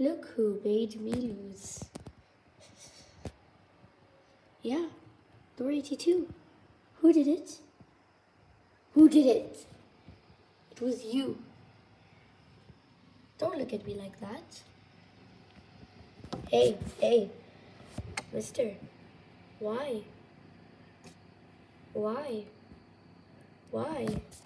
Look who made me lose. Yeah, door Who did it? Who did it? It was you. Don't look at me like that. Hey, hey, mister. Why? Why? Why?